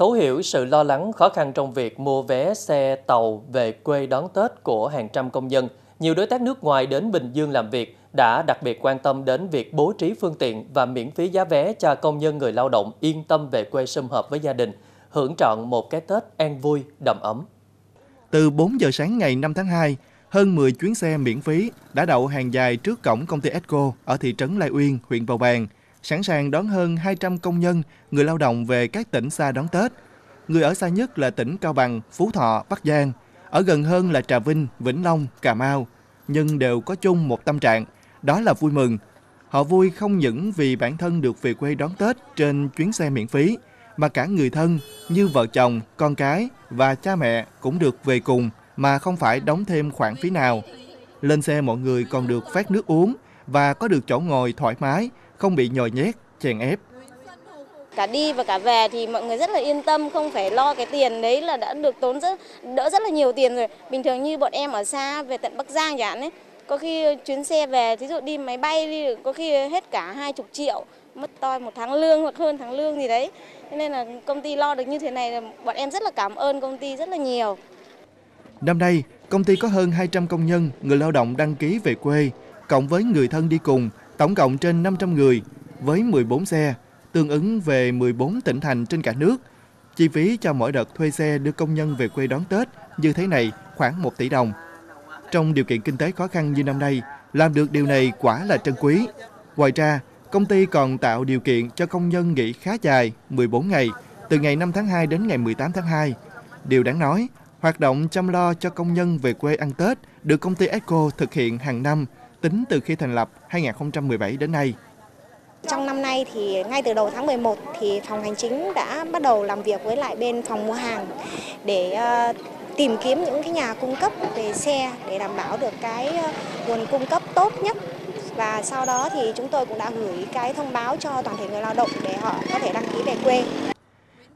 Thấu hiểu sự lo lắng khó khăn trong việc mua vé xe tàu về quê đón Tết của hàng trăm công nhân, nhiều đối tác nước ngoài đến Bình Dương làm việc đã đặc biệt quan tâm đến việc bố trí phương tiện và miễn phí giá vé cho công nhân người lao động yên tâm về quê sum họp với gia đình, hưởng trọn một cái Tết an vui, đầm ấm. Từ 4 giờ sáng ngày 5 tháng 2, hơn 10 chuyến xe miễn phí đã đậu hàng dài trước cổng công ty Edco ở thị trấn Lai Uyên, huyện Bầu Bàng, sẵn sàng đón hơn 200 công nhân, người lao động về các tỉnh xa đón Tết. Người ở xa nhất là tỉnh Cao Bằng, Phú Thọ, Bắc Giang, ở gần hơn là Trà Vinh, Vĩnh Long, Cà Mau, nhưng đều có chung một tâm trạng, đó là vui mừng. Họ vui không những vì bản thân được về quê đón Tết trên chuyến xe miễn phí, mà cả người thân như vợ chồng, con cái và cha mẹ cũng được về cùng mà không phải đóng thêm khoản phí nào. Lên xe mọi người còn được phát nước uống và có được chỗ ngồi thoải mái, không bị nhồi nhét, chèn ép. Cả đi và cả về thì mọi người rất là yên tâm, không phải lo cái tiền đấy là đã được tốn rất đỡ rất là nhiều tiền rồi. Bình thường như bọn em ở xa về tận Bắc Giang chẳng hạn ấy, có khi chuyến xe về, ví dụ đi máy bay đi có khi hết cả hai chục triệu, mất toi một tháng lương hoặc hơn tháng lương gì đấy. Nên là công ty lo được như thế này là bọn em rất là cảm ơn công ty rất là nhiều. Năm nay, công ty có hơn 200 công nhân, người lao động đăng ký về quê, cộng với người thân đi cùng, tổng cộng trên 500 người, với 14 xe, tương ứng về 14 tỉnh thành trên cả nước. Chi phí cho mỗi đợt thuê xe đưa công nhân về quê đón Tết như thế này khoảng 1 tỷ đồng. Trong điều kiện kinh tế khó khăn như năm nay, làm được điều này quả là trân quý. Ngoài ra, công ty còn tạo điều kiện cho công nhân nghỉ khá dài, 14 ngày, từ ngày 5 tháng 2 đến ngày 18 tháng 2. Điều đáng nói, Hoạt động chăm lo cho công nhân về quê ăn Tết được công ty Eco thực hiện hàng năm tính từ khi thành lập 2017 đến nay. Trong năm nay thì ngay từ đầu tháng 11 thì phòng hành chính đã bắt đầu làm việc với lại bên phòng mua hàng để uh, tìm kiếm những cái nhà cung cấp về xe để đảm bảo được cái ờ, nguồn cung cấp tốt nhất và sau đó thì chúng tôi cũng đã gửi cái thông báo cho toàn thể người lao động để họ có thể đăng ký về quê.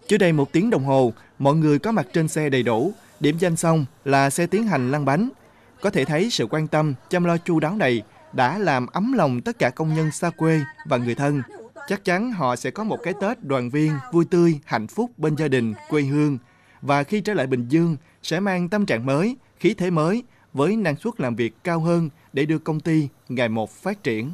Chưa đầy một tiếng đồng hồ, mọi người có mặt trên xe đầy đủ, Điểm danh xong là xe tiến hành lăn bánh. Có thể thấy sự quan tâm, chăm lo chu đáo này đã làm ấm lòng tất cả công nhân xa quê và người thân. Chắc chắn họ sẽ có một cái Tết đoàn viên, vui tươi, hạnh phúc bên gia đình, quê hương. Và khi trở lại Bình Dương, sẽ mang tâm trạng mới, khí thế mới, với năng suất làm việc cao hơn để đưa công ty ngày một phát triển.